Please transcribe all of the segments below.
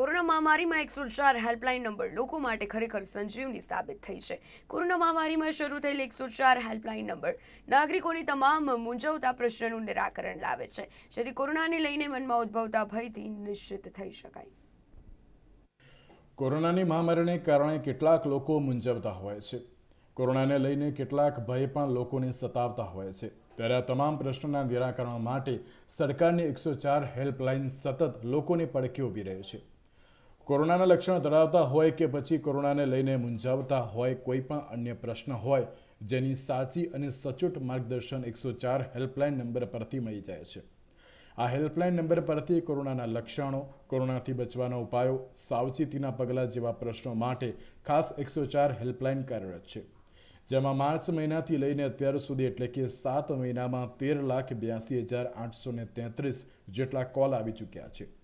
Corona મહામારીમાં એકસો ચાર હેલ્પલાઇન નંબર લોકો માટે ખરેખર સંજીવની સાબિત થઈ છે. કોરોના મહામારીમાં શરૂ થયેલ એકસો ચાર હેલ્પલાઇન નંબર નાગરિકોની તમામ મૂંઝવતા પ્રશ્નનું નિરાકરણ લાવે છે. જેથી કોરોનાને લઈને મનમાં ઉદ્ભવતા ભયથી નિશ્ચિત થઈ શકાય. કોરોનાની મહામારીને કારણે કેટલાક લોકો મૂંઝવતા હોય છે. કોરોનાને લઈને કેટલાક ભય પણ લોકોને સતાવતા હોય છે. ત્યારે આ તમામ પ્રશ્નોના નિરાકરણ માટે સરકારની એકસો ચાર હેલ્પલાઇન સતત લોકોની પડખે ઊભી રહે છે. કોરોનાના લક્ષણ ધરાવતા હોય કે પછી કોરોનાને લઈને મૂંઝાવતા હોય, કોઈ પણ અન્ય પ્રશ્ન હોય, જેની સાચી અને સચોટ માર્ગદર્શન એકસો ચાર હેલ્પલાઇન નંબર પરથી મળી જાય છે. આ હેલ્પલાઇન નંબર પરથી કોરોનાના લક્ષણો, કોરોનાથી બચવાના ઉપાયો, સાવચેતીના પગલાં જેવા પ્રશ્નો માટે ખાસ એકસો ચાર હેલ્પલાઇન કાર્યરત છે. જેમાં માર્ચ મહિનાથી લઈને અત્યાર સુધી એટલે કે સાત મહિનામાં તેર લાખ બ્યાસી હજાર આઠસો તેત્રીસ જેટલા કોલ આવી ચૂક્યા છે.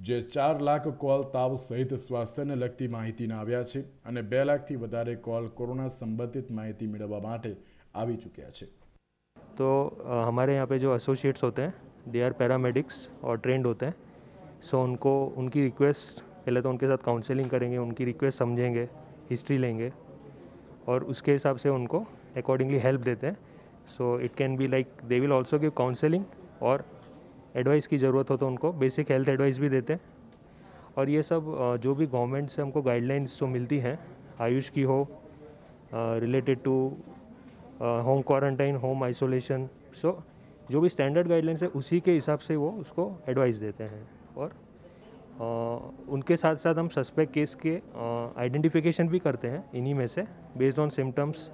જે ચાર લાખ કોલ તાવ સહિત સ્વાસ્થ્યને લગતી માહિતીના આવ્યા છે અને બે લાખથી વધારે કોલ કોરોના સંબંધિત માહિતી મેળવવા માટે આવી ચૂક્યા છે तो अ, हमारे यहाँ पे जो एसोसिएट्स होते हैं दे आर पैरामेडिक्स और ट्रेंड होते हैं सो उनको उनकी रिक्वेस्ट पहले तो उनके साथ काउंसलिंग करेंगे उनकी रिक्वेस्ट समझेंगे हिस्ट्री लेंगे और उसके हिसाब से उनको अकॉर्डिंगली हेल्प देते हैं so it can be like they will also give counselling और एडवाइस की ज़रूरत हो तो उनको बेसिक हेल्थ एडवाइस भी देते हैं। और ये सब जो भी गवर्नमेंट से हमको गाइडलाइंस जो मिलती हैं आयुष की हो related to home quarantine home isolation so जो भी स्टैंडर्ड गाइडलाइंस है उसी के हिसाब से वो उसको एडवाइस देते हैं। और अ, उनके साथ साथ हम सस्पेक्ट केस के आइडेंटिफिकेशन भी करते हैं इन्हीं में से बेस्ड ऑन सिम्टम्स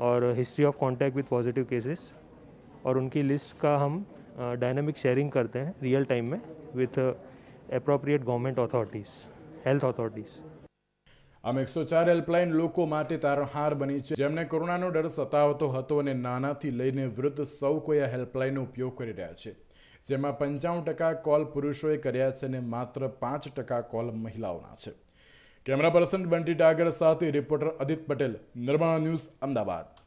और history of contact with positive cases और उनकी लिस्ट का हम डायनामिक शेयरिंग करते हैं रियल टाइम में with appropriate government authorities health authorities આમ એકસો ચાર હેલ્પલાઇન લોકો માટે તારણહાર બની છે જેમને કોરોનાનો ડર સતાવતો હતો અને નાનાથી લઈને વૃદ્ધ સૌ કોઈ આ હેલ્પલાઇનનો ઉપયોગ કરી રહ્યા છે જેમાં પંચાવન ટકા કોલ પુરુષોએ કર્યા છે અને માત્ર પાંચ ટકા કોલ મહિલાઓના છે કેમેરા પર્સન બંટી ડાગર સાથે રિપોર્ટર અદિત પટેલ નિર્માણ ન્યૂઝ અમદાવાદ